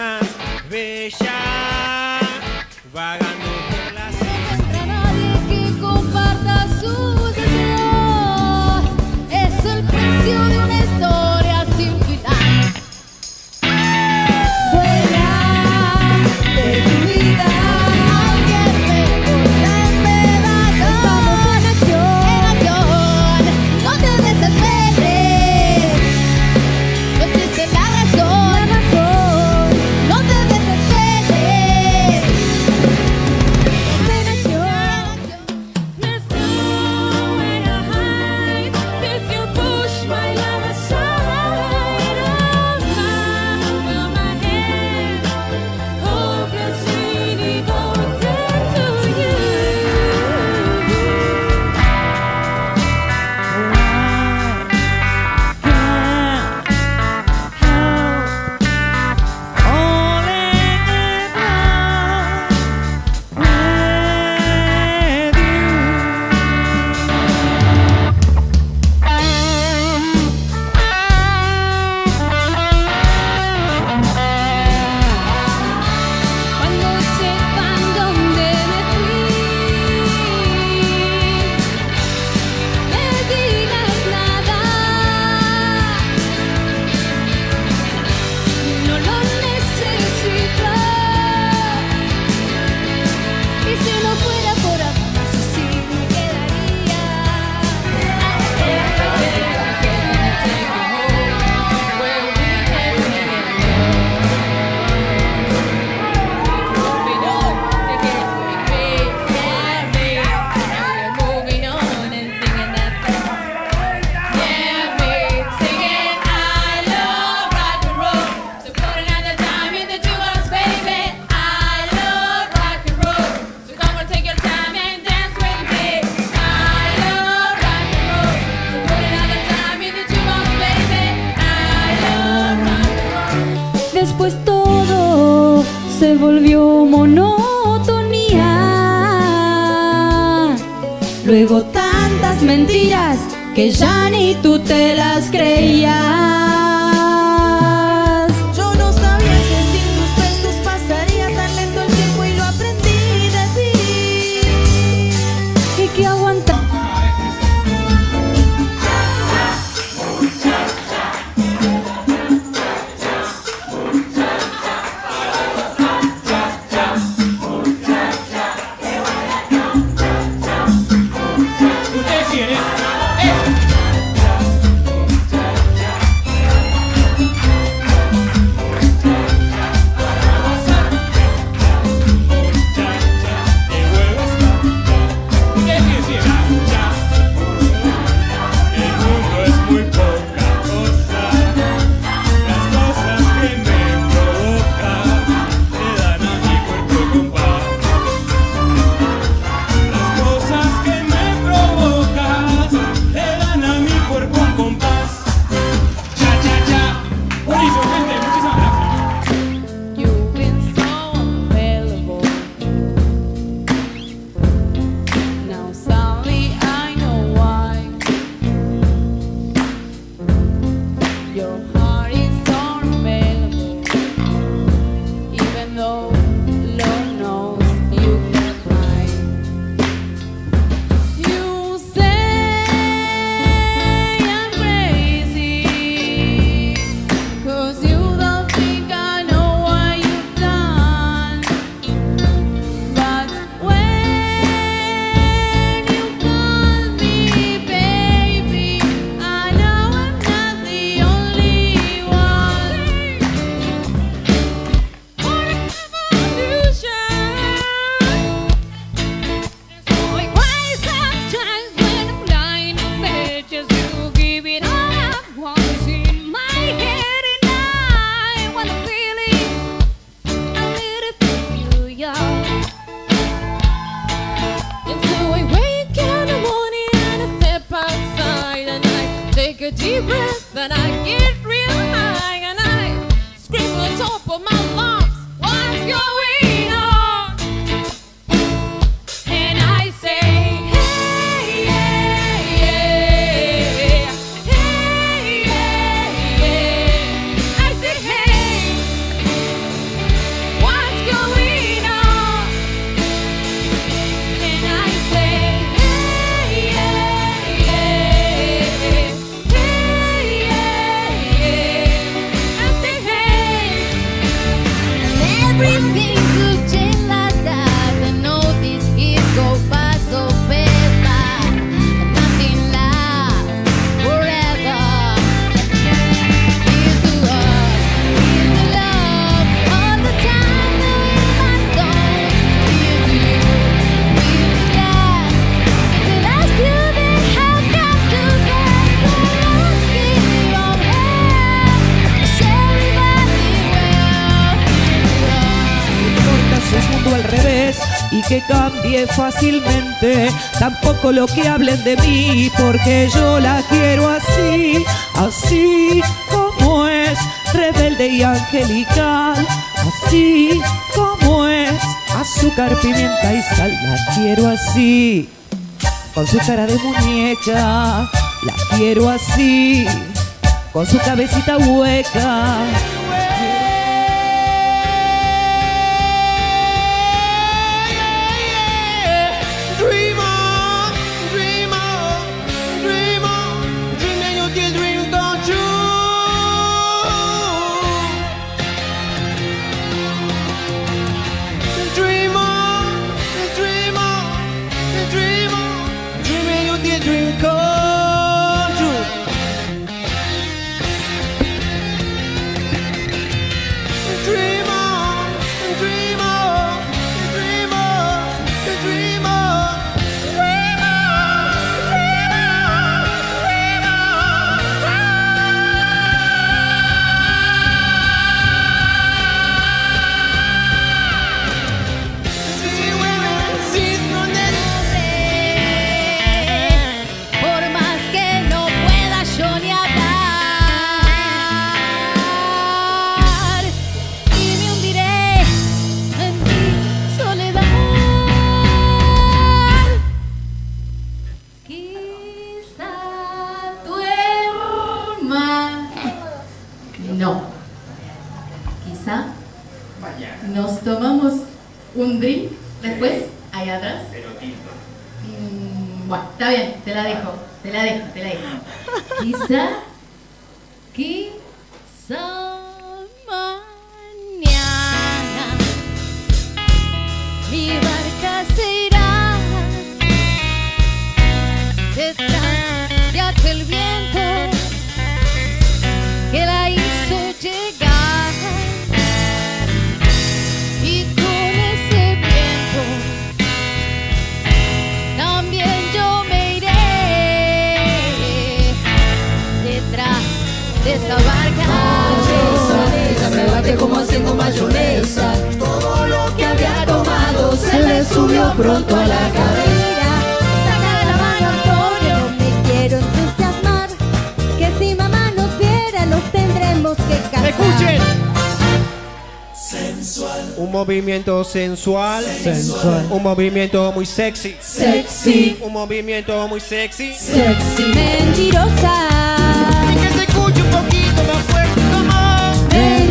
más वेष pues todo se volvió monotonía. Luego tantas mentiras que ya ni tú te las creías. Yeah. breath that I get fácilmente, tampoco lo que hablen de mí, porque yo la quiero así, así como es, rebelde y angelical, así como es, azúcar, pimienta y sal, la quiero así, con su cara de muñeca, la quiero así, con su cabecita hueca. Nos tomamos un drink después, allá atrás. Mm, Bueno, está bien, te la dejo, te la dejo, te la dejo. Quizá, Quizá de esa barca. Pruébate como haciendo mayonesa. Todo lo que había tomado se le subió pronto a la cabeza. Saca la mano, Antonio, me quiero entusiasmar. Que si mamá nos viera, nos tendremos que casar. Escuchen. Un movimiento sensual, Sensual. un movimiento muy sexy, Sexy, un movimiento muy sexy. sexy, Mentirosa,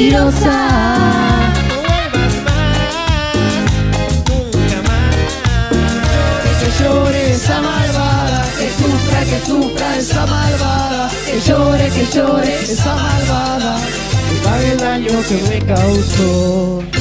mentirosa. llore esa malvada, que sufra, que sufra esa malvada. Que llore, que llore esa malvada. Que pague el daño que me causó.